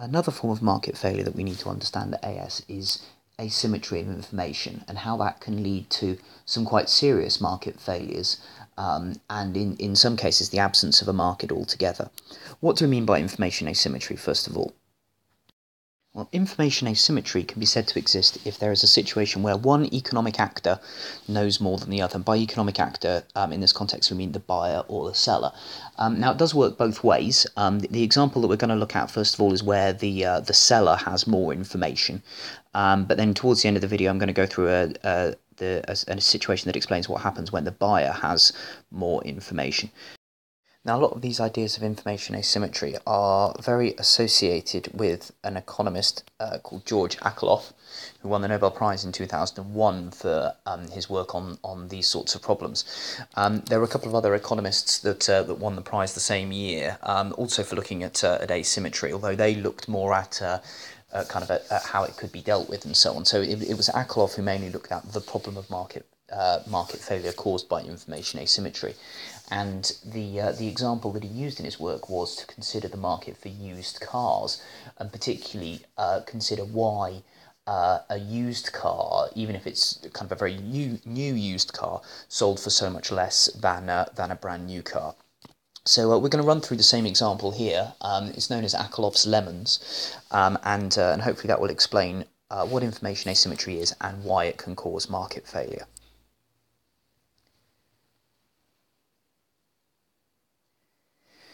Another form of market failure that we need to understand at AS is asymmetry of information and how that can lead to some quite serious market failures um, and in, in some cases the absence of a market altogether. What do we mean by information asymmetry, first of all? Well, information asymmetry can be said to exist if there is a situation where one economic actor knows more than the other. And by economic actor, um, in this context, we mean the buyer or the seller. Um, now, it does work both ways. Um, the, the, example that we're going to look at first of all is where the uh, the seller has more information. Um, but then towards the end of the video, I'm going to go through a, a the, a, a situation that explains what happens when the buyer has more information. Now, a lot of these ideas of information asymmetry are very associated with an economist uh, called George Akerlof, who won the Nobel Prize in 2001 for um, his work on, on these sorts of problems. Um, there were a couple of other economists that, uh, that won the prize the same year, um, also for looking at, uh, at asymmetry, although they looked more at uh, uh, kind of at, at, how it could be dealt with and so on. So it, it was Akerlof who mainly looked at the problem of market uh, market failure caused by information asymmetry. And the uh, the example that he used in his work was to consider the market for used cars, and particularly uh, consider why uh, a used car, even if it's kind of a very new new used car, sold for so much less than uh, than a brand new car. So uh, we're going to run through the same example here. Um, it's known as Akerlof's lemons, um, and uh, and hopefully that will explain uh, what information asymmetry is and why it can cause market failure.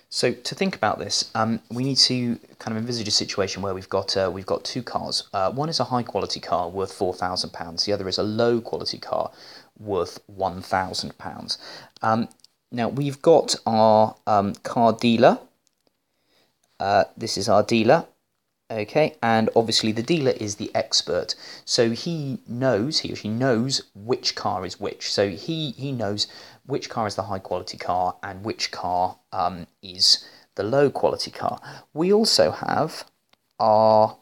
So to think about this, um, we need to kind of envisage a situation where we've got uh, we've got two cars. Uh, one is a high quality car worth four thousand pounds. The other is a low quality car worth one thousand pounds. Now we've got our um, car dealer. Uh, this is our dealer, okay, and obviously the dealer is the expert, so he knows he or she knows which car is which. So he he knows which car is the high quality car and which car um, is the low quality car. We also have our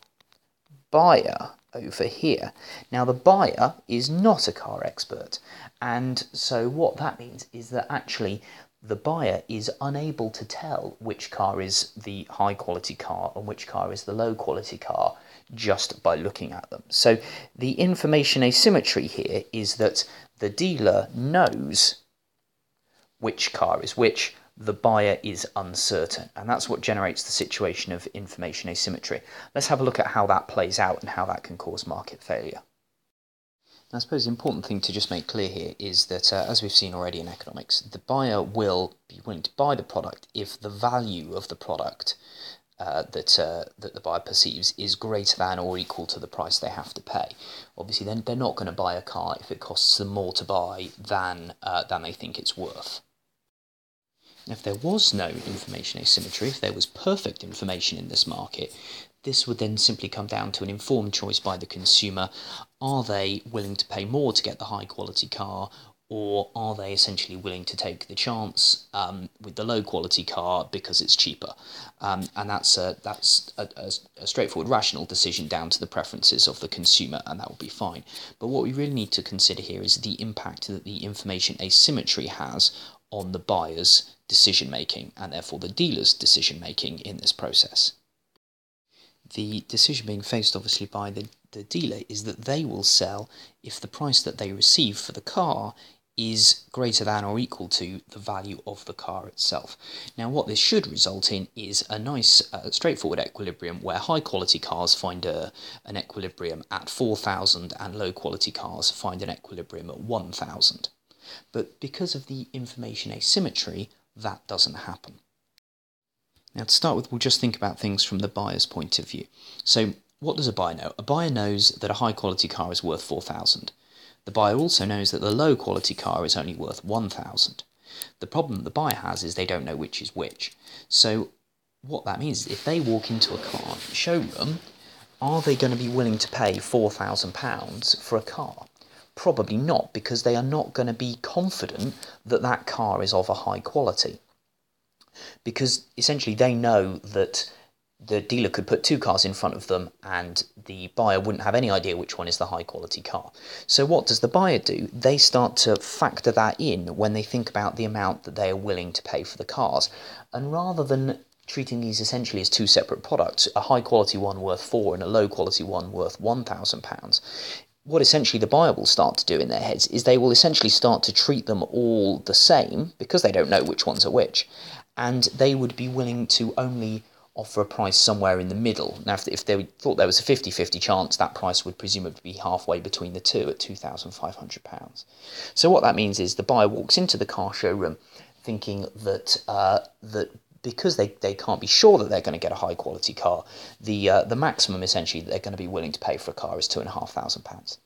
buyer over here. Now the buyer is not a car expert and so what that means is that actually the buyer is unable to tell which car is the high quality car and which car is the low quality car just by looking at them. So the information asymmetry here is that the dealer knows which car is which, the buyer is uncertain. And that's what generates the situation of information asymmetry. Let's have a look at how that plays out and how that can cause market failure. I suppose the important thing to just make clear here is that, uh, as we've seen already in economics, the buyer will be willing to buy the product if the value of the product uh, that uh, that the buyer perceives is greater than or equal to the price they have to pay. Obviously, then they're not going to buy a car if it costs them more to buy than uh, than they think it's worth. If there was no information asymmetry, if there was perfect information in this market, this would then simply come down to an informed choice by the consumer. Are they willing to pay more to get the high quality car, or are they essentially willing to take the chance um, with the low quality car because it's cheaper? Um, and that's a, that's a, a, a, straightforward rational decision down to the preferences of the consumer, and that will be fine. But what we really need to consider here is the impact that the information asymmetry has on the buyer's decision making and therefore the dealer's decision making in this process. The decision being faced obviously by the, the dealer is that they will sell if the price that they receive for the car is greater than or equal to the value of the car itself. Now, what this should result in is a nice, uh, straightforward equilibrium where high quality cars find a, an equilibrium at 4,000 and low quality cars find an equilibrium at 1,000. But because of the information asymmetry, that doesn't happen. Now, to start with, we'll just think about things from the buyer's point of view. So, what does a buyer know? A buyer knows that a high quality car is worth 4,000. The buyer also knows that the low quality car is only worth 1,000. The problem the buyer has is they don't know which is which. So, what that means is if they walk into a car showroom, are they going to be willing to pay £4,000 for a car? Probably not, because they are not going to be confident that that car is of a high quality. Because essentially they know that the dealer could put two cars in front of them and the buyer wouldn't have any idea which one is the high quality car. So, what does the buyer do? They start to factor that in when they think about the amount that they are willing to pay for the cars. And rather than treating these essentially as two separate products, a high quality one worth four and a low quality one worth one thousand pounds. What essentially the buyer will start to do in their heads is they will essentially start to treat them all the same because they don't know which ones are which, and they would be willing to only offer a price somewhere in the middle. Now, if, if they thought there was a 50 50 chance, that price would presumably be halfway between the two at £2,500. So, what that means is the buyer walks into the car showroom thinking that, uh, that because they, they can't be sure that they're going to get a high quality car, the, uh, the maximum essentially that they're going to be willing to pay for a car is £2,500.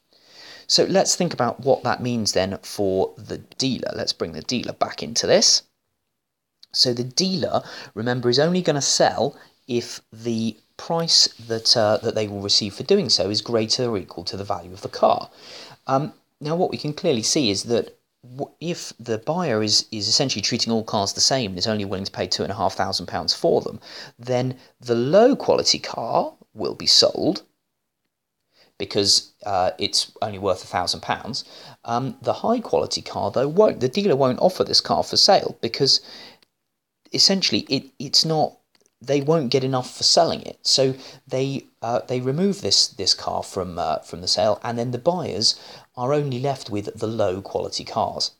So, let's think about what that means then for the dealer. Let's bring the dealer back into this. So the dealer, remember, is only going to sell if the price that uh, that they will receive for doing so is greater or equal to the value of the car. Um, now, what we can clearly see is that if the buyer is, is essentially treating all cars the same and is only willing to pay two and a half thousand pounds for them, then the low quality car will be sold because uh, it's only worth a thousand pounds. Um, the high quality car though won't. The dealer won't offer this car for sale because essentially it it's not they won't get enough for selling it. So they uh, they remove this this car from uh, from the sale, and then the buyers are only left with the low quality cars.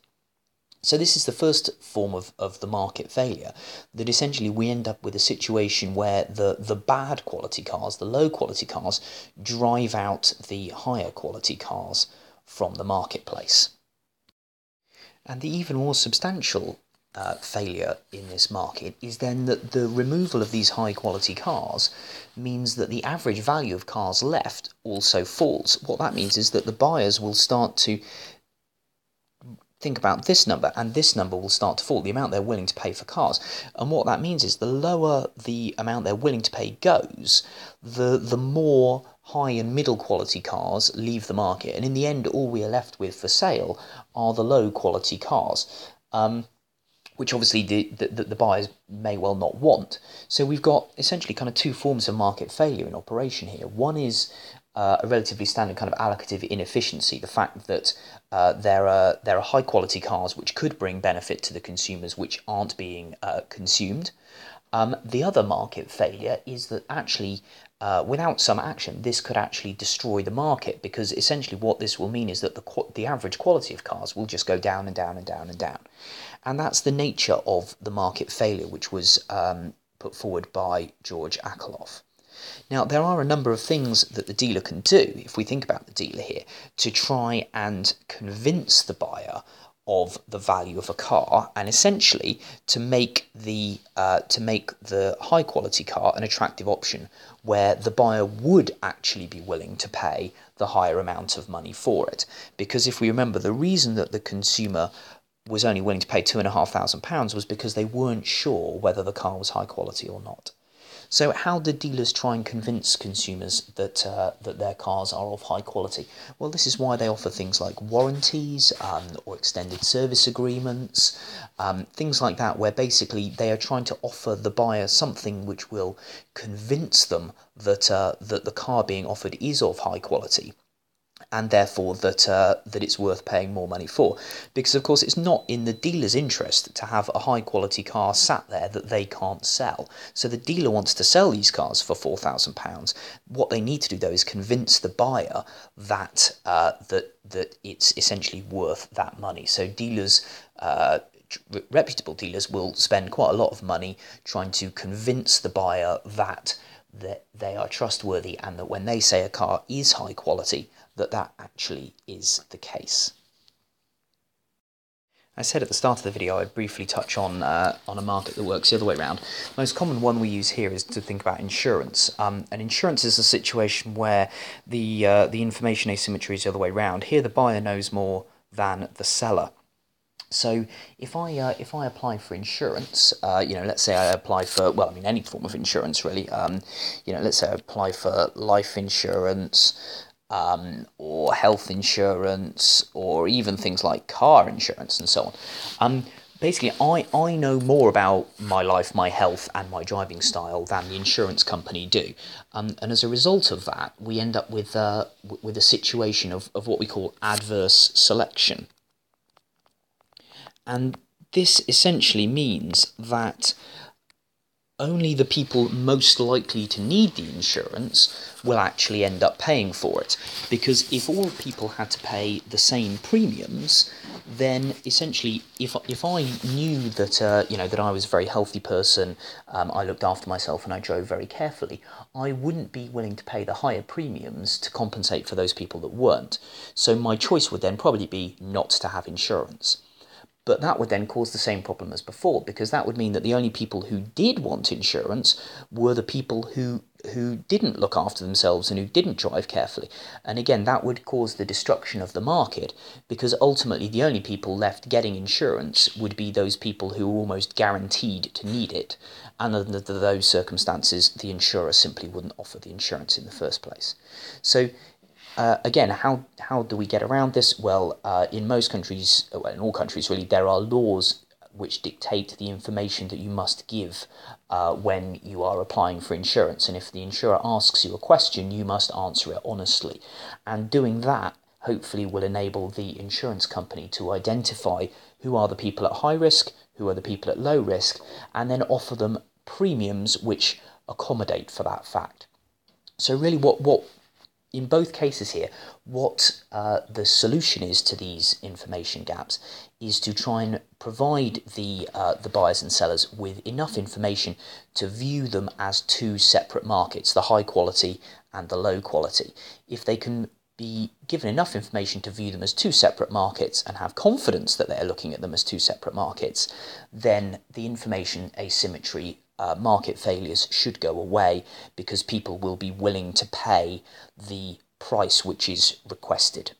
So this is the first form of, of the market failure, that essentially we end up with a situation where the, the bad quality cars, the low quality cars, drive out the higher quality cars from the marketplace. And the even more substantial uh, failure in this market is then that the removal of these high quality cars means that the average value of cars left also falls. What that means is that the buyers will start to think about this number and this number will start to fall, the amount they're willing to pay for cars. And what that means is the lower the amount they're willing to pay goes, the the more high and middle quality cars leave the market. And in the end, all we are left with for sale are the low quality cars. Um, which obviously the, the, the, buyers may well not want. So we've got essentially kind of two forms of market failure in operation here. One is uh, a relatively standard kind of allocative inefficiency, the fact that uh, there are there are high quality cars which could bring benefit to the consumers which aren't being uh, consumed. Um, the other market failure is that actually, uh, without some action, this could actually destroy the market because essentially what this will mean is that the the average quality of cars will just go down and down and down and down. And that's the nature of the market failure, which was um, put forward by George Akerlof. Now, there are a number of things that the dealer can do, if we think about the dealer here, to try and convince the buyer of the value of a car and essentially to make the uh, to make the high quality car an attractive option where the buyer would actually be willing to pay the higher amount of money for it because if we remember the reason that the consumer was only willing to pay two and a half thousand pounds was because they weren't sure whether the car was high quality or not. So how do dealers try and convince consumers that uh, that their cars are of high quality? Well, this is why they offer things like warranties um, or extended service agreements, um, things like that, where basically they are trying to offer the buyer something which will convince them that uh, that the car being offered is of high quality and therefore that uh, that it's worth paying more money for. Because of course it's not in the dealer's interest to have a high quality car sat there that they can't sell. So the dealer wants to sell these cars for four thousand pounds. What they need to do though is convince the buyer that uh, that that it's essentially worth that money. So dealers. Uh, reputable dealers will spend quite a lot of money trying to convince the buyer that that they are trustworthy and that when they say a car is high quality, that that actually is the case. I said at the start of the video I'd briefly touch on uh, on a market that works the other way around. The most common one we use here is to think about insurance. Um, and insurance is a situation where the uh, the information asymmetry is the other way around. Here the buyer knows more than the seller. So if I uh, if I apply for insurance, uh, you know, let's say I apply for well, I mean any form of insurance really. Um, you know, let's say I apply for life insurance, um, or health insurance, or even things like car insurance and so on. Um, basically, I, I know more about my life, my health, and my driving style than the insurance company do. Um, and as a result of that, we end up with, uh, with a situation of, of what we call adverse selection. And this essentially means that only the people most likely to need the insurance will actually end up paying for it. Because if all people had to pay the same premiums, then essentially, if if I knew that uh, you know that I was a very healthy person, um, I looked after myself and I drove very carefully, I wouldn't be willing to pay the higher premiums to compensate for those people that weren't. So my choice would then probably be not to have insurance. But that would then cause the same problem as before, because that would mean that the only people who did want insurance were the people who who didn't look after themselves and who didn't drive carefully. And again, that would cause the destruction of the market, because ultimately the only people left getting insurance would be those people who are almost guaranteed to need it. And under those circumstances, the insurer simply wouldn't offer the insurance in the first place. So uh, again, how how do we get around this? Well, uh, in most countries, well, in all countries really, there are laws which dictate the information that you must give uh, when you are applying for insurance. And if the insurer asks you a question, you must answer it honestly. And doing that hopefully will enable the insurance company to identify who are the people at high risk, who are the people at low risk, and then offer them premiums which accommodate for that fact. So really what, what in both cases here, what uh, the solution is to these information gaps is to try and provide the uh, the buyers and sellers with enough information to view them as two separate markets, the high quality and the low quality. If they can be given enough information to view them as two separate markets and have confidence that they're looking at them as two separate markets, then the information asymmetry uh, market failures should go away because people will be willing to pay the price which is requested.